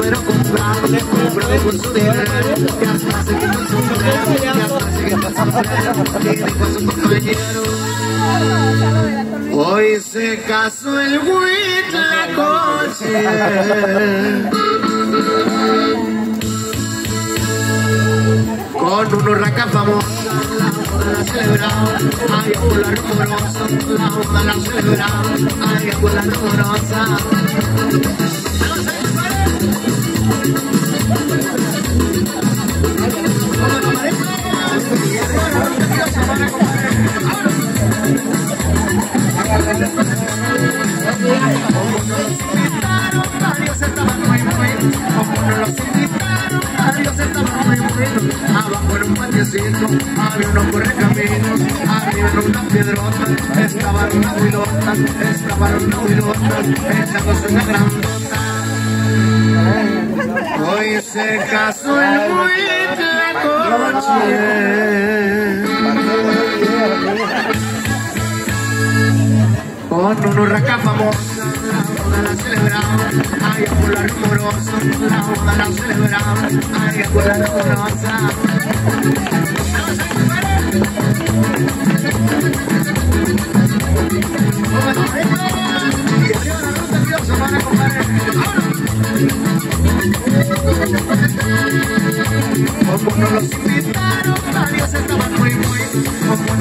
pero compañero, Hoy se casó el Huitlacoche la boda la celebraba, ay, abuela rumorosa, la boda en un patiecito había unos correcaminos, arriba en una piedrota. Estaban unas huilotas, estaban unas huilotas, echándose una grandota. Hoy se casó el Huitlacoche con un huracán boda la celebramos, ay, abuela rumorosa, la boda la celebramos, ay, abuela rumorosa.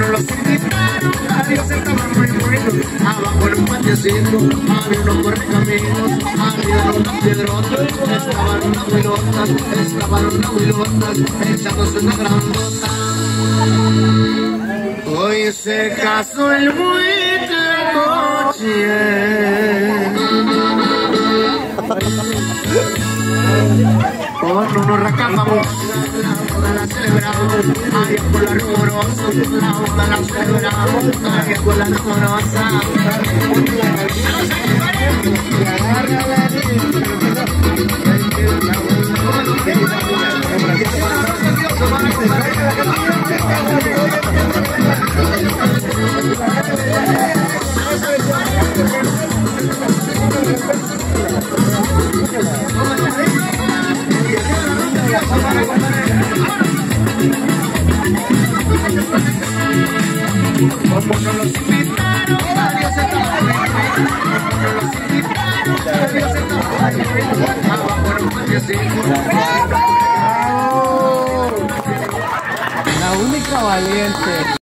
Los invitaron, varios estaban muy muy. Abajo en había unos correcaminos, había estaban estaban. Hoy se casó el Huitlacoche. Con unos racápamos, la boda la celebramos, ay, por la rumorosa, la boda la celebramos, ay, por la rumorosa. Como no los invitaron, La única valiente.